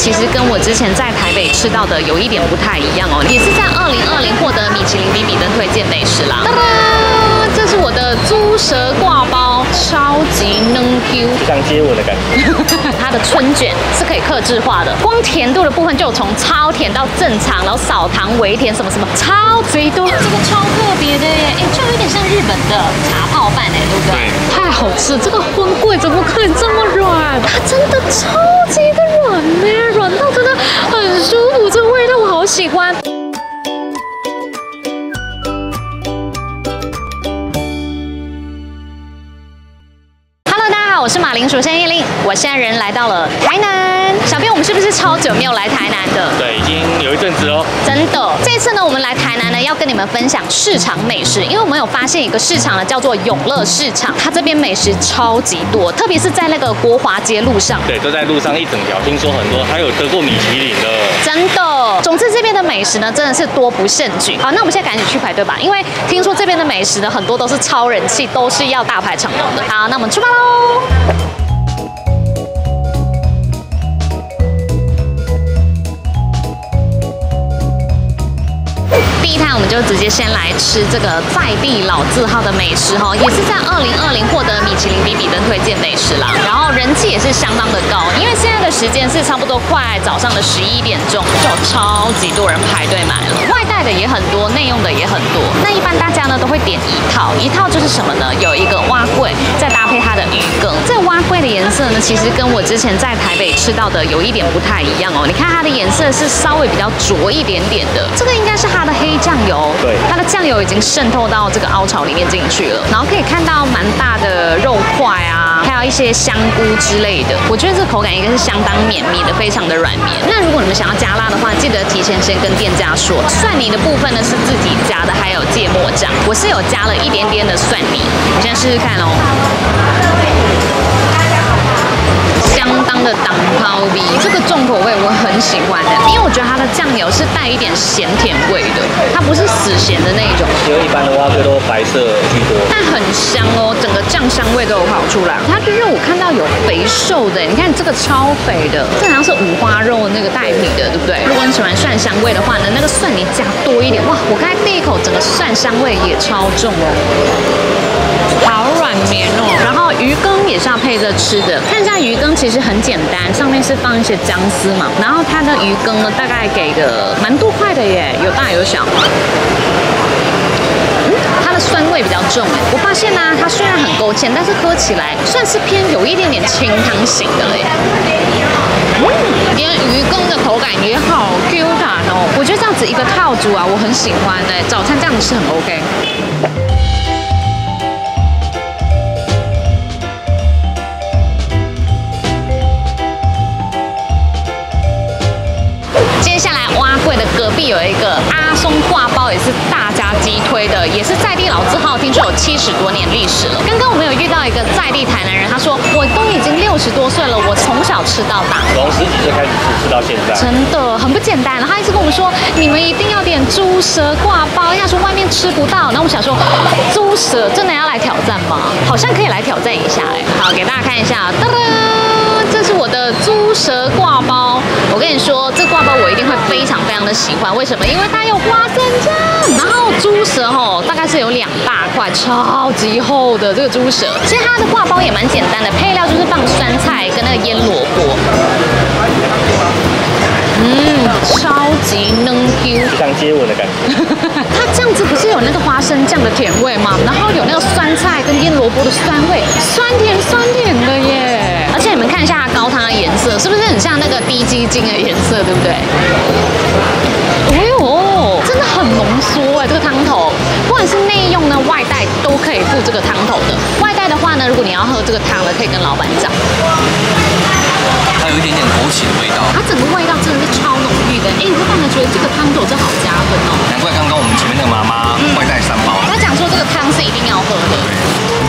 其实跟我之前在台北吃到的有一点不太一样哦，也是在二零二零获得米其林比比登推荐美食啦。哒哒，这是我的猪舌挂包，超级嫩 Q，像接吻的感觉。它的春卷是可以克制化的，光甜度的部分就有从超甜到正常，然后少糖、微甜什么什么，超级多。这个超特别的耶，哎，就有点像日本的茶泡饭哎，对不对？太好吃，这个荤桂怎么可以这么软？它真的超级的软呢，软到真的很舒服，这个味道我好喜欢。是马铃薯先叶令，我现在人来到了台南。小编，我们是不是超久没有来台南的？对，已经有一阵子哦。真的，这次呢，我们来台南呢，要跟你们分享市场美食，因为我们有发现一个市场呢，叫做永乐市场，它这边美食超级多，特别是在那个国华街路上。对，都在路上一整条，听说很多，还有得过米其林的。真的，总之这边的美食呢，真的是多不胜举。好，那我们现在赶紧去排队吧，因为听说这边的美食呢，很多都是超人气，都是要大排长龙的。好，那我们出发喽！第一摊我们就直接先来吃这个在地老字号的美食哈，也是在二零二零获得米其林比比登推荐美食啦，然后人气也是相当的高，因为现在的时间是差不多快早上的十一点钟，就超级多人排队买了，外带的也很多，内用的也很多。那一般大家呢都会点一套，一套就是什么呢？有一个蛙柜，再搭配它的鱼羹。这蛙柜的颜色呢，其实跟我之前在台北吃到的有一点不太一样哦。你看它的颜色是稍微比较浊一点点的，这个应该是它的黑酱油，对它的酱油已经渗透到这个凹槽里面进去了，然后可以看到蛮大的肉块啊，还有一些香菇之类的。我觉得这口感应该是相当绵密的，非常的软绵。那如果你们想要加辣的话，记得提前先跟店家说。蒜泥的部分呢是自己加的，还有芥末酱，我是有加了一点点的蒜泥，我先试试看哦。相当的挡抛鼻，这个重口味我很喜欢的，因为我觉得它的酱油是带一点咸甜味的，它不是死咸的那一种，因为一般的话，最多白色居多。但很香哦，整个酱香味都有跑出来。它的肉我看到有肥瘦的，你看这个超肥的，这好像是五花肉那个带皮的，对不对？如果你喜欢蒜香味的话呢，那个蒜你加多一点，哇，我刚才第一口整个蒜香味也超重哦。好软绵哦，然后鱼羹也是要配着吃的。看一下鱼羹其实很简单，上面是放一些姜丝嘛，然后它的鱼羹呢大概给的蛮多块的耶，有大有小。它的酸味比较重哎，我发现呢、它虽然很勾芡，但是喝起来算是偏有一点点清汤型的嘞。嗯，连鱼羹的口感也好 Q 弹哦，我觉得这样子一个套组啊，我很喜欢哎，早餐这样吃很 OK。推的，也是在地老字号，听说有七十多年历史了。刚刚我们有遇到一个在地台南人，他说我都已经六十多岁了，我从小吃到大。从十几岁开始吃，吃到现在。真的很不简单。然后他一直跟我们说，你们一定要点猪舌挂包，他说外面吃不到。然后我们想说，猪舌真的要来挑战吗？好像可以来挑战一下哎。好，给大家看一下，的猪舌挂包。我跟你说，这挂包我一定会非常非常的喜欢。为什么？因为它有花生酱，然后猪舌吼大概是有两大块，超级厚的这个猪舌。其实它的挂包也蛮简单的，配料就是放酸菜跟那个腌萝卜。嗯，超级嫩 Q。像接吻的感觉。它这样子不是有那个花生酱的甜味吗？然后有那个酸菜跟腌萝卜的酸味，酸甜酸甜的耶。而且你们看一下它高汤的颜色，是不是很像那个低鸡精的颜色，对不对？哎呦，真的很浓缩哎，这个汤头，不管是内用呢、外带都可以付这个汤头的。外带的话呢，如果你要喝这个汤呢，可以跟老板讲。它有一点点枸杞的味道，它整个味道真的是超浓郁的，哎，你会让人觉得这个汤头真好加分哦。难怪刚刚我们前面那个妈妈外带三包。她讲说这个汤是一定要喝的。哇，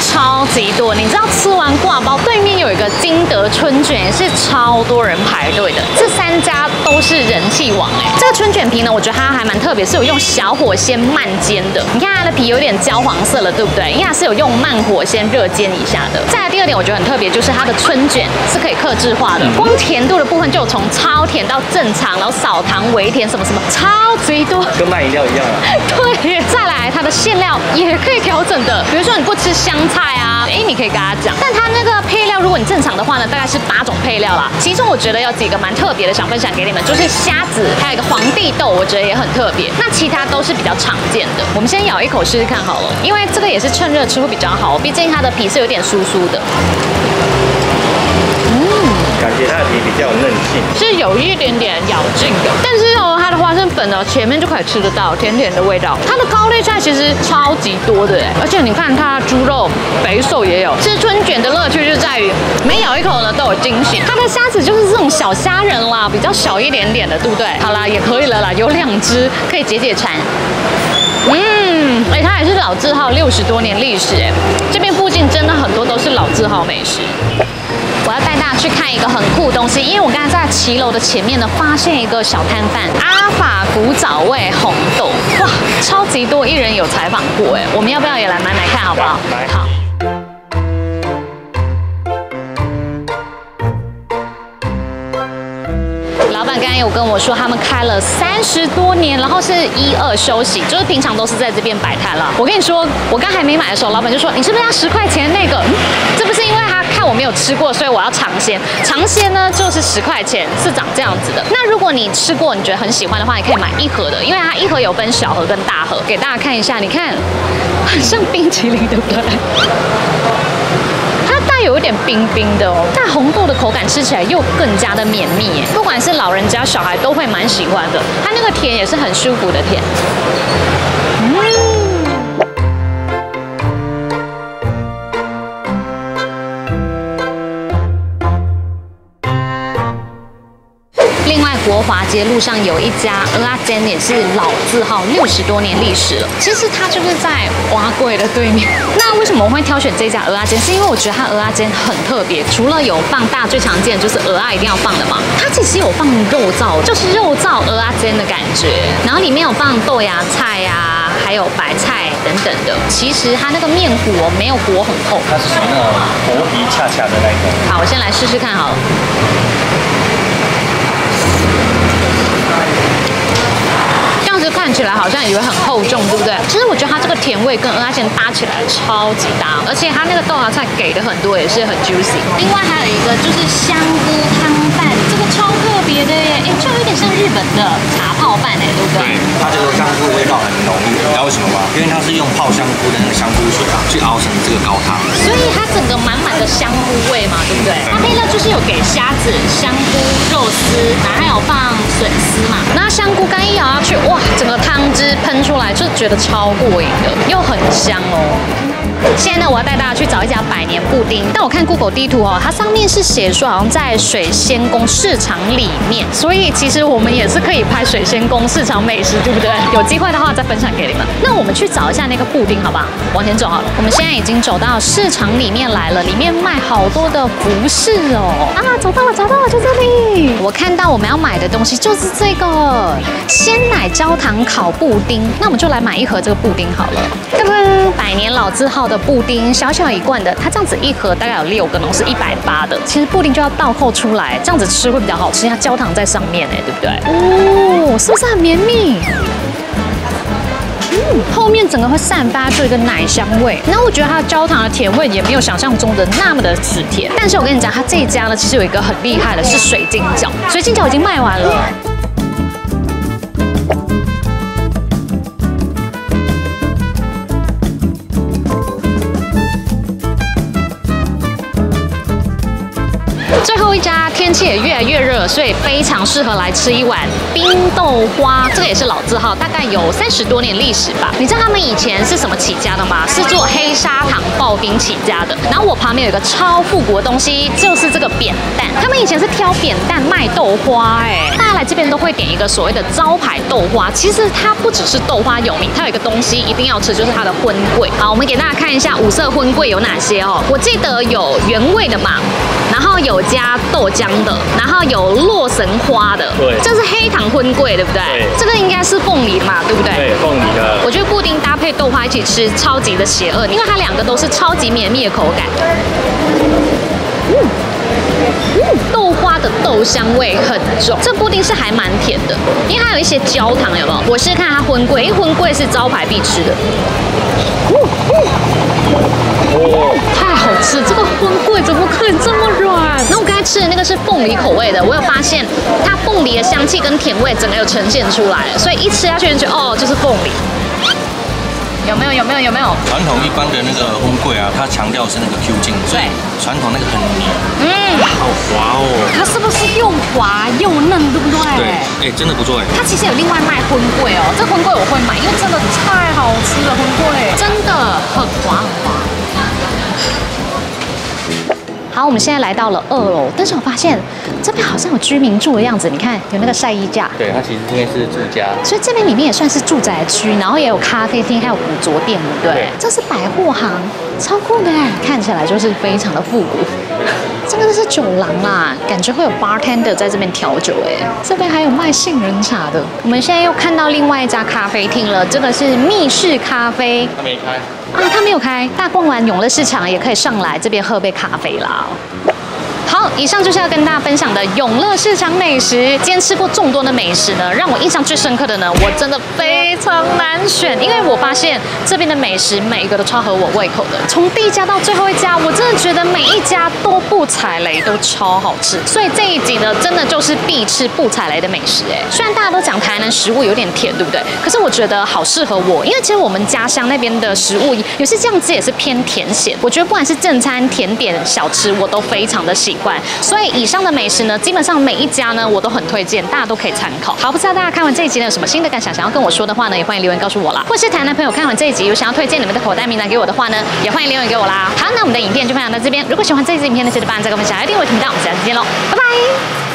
超级多。你知道吃完挂包，对面有一个金德春卷，也是超多人排队的。这三家都是人气王哎。这个春卷皮呢，我觉得它还蛮特别，是有用小火先慢煎的。你看它的皮有点焦黄色了，对不对？因为它是有用慢火先热煎一下的。再来第二点，我觉得很特别，就是它的春卷是可以克制化的，光甜度的部分就有从超甜到正常，然后少糖、微甜什么什么，超级多。跟卖饮料一样啊。对，再它的馅料也可以调整的，比如说你不吃香菜啊，哎，你可以跟他讲。但它那个配料，如果你正常的话呢，大概是八种配料啦。其中我觉得有几个蛮特别的，想分享给你们，就是虾子，还有一个皇帝豆，我觉得也很特别。那其他都是比较常见的。我们先咬一口试试看好了，因为这个也是趁热吃会比较好，毕竟它的皮是有点酥酥的。感觉它的皮比较有韧性，是有一点点咬劲的，但是哦，它的花生粉呢，前面就可以吃得到甜甜的味道。它的高丽菜其实超级多的哎，而且你看它猪肉肥瘦也有。吃春卷的乐趣就在于每咬一口呢都有惊喜。它的虾子就是这种小虾仁啦，比较小一点点的，对不对？好啦，也可以了啦，有两只可以解解馋。嗯，哎，它也是老字号，六十多年历史哎，这边附近真的很多都是老字号美食。我要带去看一个很酷的东西，因为我刚才在骑楼的前面呢，发现一个小摊贩阿法古早味红豆，哇，超级多艺人有采访过哎，我们要不要也来买买看好不好？来好。老板刚才有跟我说，他们开了三十多年，然后是一二休息，就是平常都是在这边摆摊了。我跟你说，我刚还没买的时候，老板就说你是不是要十块钱那个？嗯这不是因为他没有吃过，所以我要尝鲜。尝鲜呢就是十块钱，是长这样子的。那如果你吃过，你觉得很喜欢的话，你可以买一盒的，因为它一盒有分小盒跟大盒，给大家看一下。你看，很像冰淇淋，对不对？它带有一点冰冰的哦，但红豆的口感吃起来又更加的绵密，不管是老人家小孩都会蛮喜欢的。它那个甜也是很舒服的甜。华街路上有一家鹅阿煎，也是老字号，六十多年历史了。其实它就是在蛙柜的对面。那为什么我会挑选这家鹅阿煎？是因为我觉得它鹅阿煎很特别，除了有放大最常见的就是鹅阿一定要放的嘛，它其实有放肉燥，就是肉燥鹅阿煎的感觉。然后里面有放豆芽菜呀、还有白菜等等的。其实它那个面糊哦没有裹很厚。它是属于那种薄皮恰恰的那一种。好，我先来试试看好了。这样子看起来好像以为很厚重，对不对？其实我觉得它这个甜味跟鹅阿煎搭起来超级搭，而且它那个豆芽菜给的很多，也是很 juicy。另外还有一个就是香菇汤饭，这个超特别的耶，哎，就有点像日本的茶泡饭哎，对不对？对，它这个香菇味道很浓郁，你知道为什么吗？因为它是用泡香菇的那个香菇水啊，去熬成这个高汤。所以它整个满满的香菇味嘛，对不对？它配料就是有给虾子、香菇、肉丝，然后还有放笋丝嘛。那香菇干一咬下去，哇，整个汤汁喷出来，就觉得超过瘾的，又很香哦。现在呢，我要带大家去找一家百年布丁。但我看 Google 地图哦，它上面是写说好像在水仙宫市场里面，所以其实我们也是可以拍水仙宫市场美食，对不对？有机会的话再分享给你们。那我们去找一下那个布丁，好不好？往前走好了。我们现在已经走到市场里面来了，里面卖好多的服饰哦。啊，找到了，找到了，就这里。我看到我们要买的东西就是这个鲜奶焦糖烤布丁，那我们就来买一盒这个布丁好了。噔噔，百年老字号的布丁，小小一罐的，它这样子一盒大概有六根哦，是一百八的。其实布丁就要倒扣出来，这样子吃会比较好吃，它焦糖在上面哎，对不对？哦，是不是很绵密？嗯，后面整个会散发出一个奶香味，那我觉得它的焦糖的甜味也没有想象中的那么的死甜。但是我跟你讲，它这一家呢，其实有一个很厉害的是水晶饺，水晶饺已经卖完了。后一家天气也越来越热，所以非常适合来吃一碗冰豆花，这个也是老字号，大概有三十多年历史吧。你知道他们以前是什么起家的吗？是做黑砂糖刨冰起家的。然后我旁边有一个超复古的东西，就是这个扁担。他们以前是挑扁担卖豆花，哎，大家来这边都会点一个所谓的招牌豆花。其实它不只是豆花有名，它有一个东西一定要吃，就是它的荤桂。好，我们给大家看一下五色荤桂有哪些哦。我记得有原味的嘛，然后有加豆浆的，然后有洛神花的，对这是黑糖荤贵，对不对？对这个应该是凤梨嘛，对不对？对，凤梨的。我觉得布丁搭配豆花一起吃，超级的邪恶，因为它两个都是超级绵密的口感。豆香味很重，这布丁是还蛮甜的，因为它有一些焦糖，有没有？我试试看它荤桂，因为荤桂是招牌必吃的。哦，太好吃！这个荤桂怎么可以这么软？那我刚才吃的那个是凤梨口味的，我有发现它凤梨的香气跟甜味整个有呈现出来，所以一吃下去就觉得哦，就是凤梨。有没有？有没有？有没有？传统一般的那个荤桂啊，它强调是那个 Q 劲，所以传统那个很黏，嗯，好滑哦。它是不是又滑又嫩，对不对？对，哎，真的不错哎。它其实有另外卖荤桂哦，这荤桂我会买，因为真的太好吃了，荤桂真的很滑很滑。好，我们现在来到了二楼，但是我发现这边好像有居民住的样子，你看有那个晒衣架，对，它其实应该是住家。所以这边里面也算是住宅区，然后也有咖啡厅，还有古着店，对不对对？这是百货行，超酷的哎，看起来就是非常的复古。这个是酒廊啦，感觉会有 bartender 在这边调酒哎，这边还有卖杏仁茶的。我们现在又看到另外一家咖啡厅了，这个是密室咖啡他没开。啊，他没有开。大逛完永乐市场也可以上来这边喝杯咖啡啦。好，以上就是要跟大家分享的永乐市场美食。今天吃过众多的美食呢，让我印象最深刻的呢，我真的非常难选，因为我发现这边的美食每一个都超合我胃口的。从第一家到最后一家，我真的觉得每一家都不踩雷，都超好吃。所以这一集呢，真的就是必吃不踩雷的美食。哎，虽然大家都讲台南食物有点甜，对不对？可是我觉得好适合我，因为其实我们家乡那边的食物有些酱汁也是偏甜咸。我觉得不管是正餐、甜点、小吃，我都非常的喜所以以上的美食呢，基本上每一家呢，我都很推荐，大家都可以参考。好，不知道大家看完这一集呢，有什么新的感想，想要跟我说的话呢，也欢迎留言告诉我啦。或是台南朋友看完这一集有想要推荐你们的口袋名单给我的话呢，也欢迎留言给我啦。好，那我们的影片就分享到这边。如果喜欢这一支影片呢，记得帮我按赞、个分享，还有订阅我的频道。我们下次见喽，拜拜。